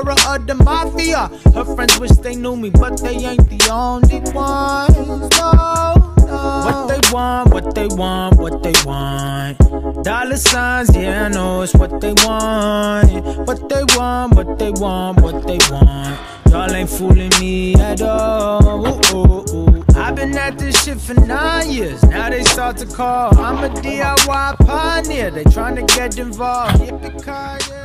aura of the mafia. Her friends wish they knew me, but they ain't the only ones. No, no. What they want, what they want, what they want. Dollar signs, yeah, I know it's what they want. What they want, what they want, what they want. Y'all ain't fooling me at all. Ooh, ooh, ooh. I've been at this shit for nine years. Now they start to call. I'm a DIY pioneer. They trying to get involved. Yippee-ki-yay.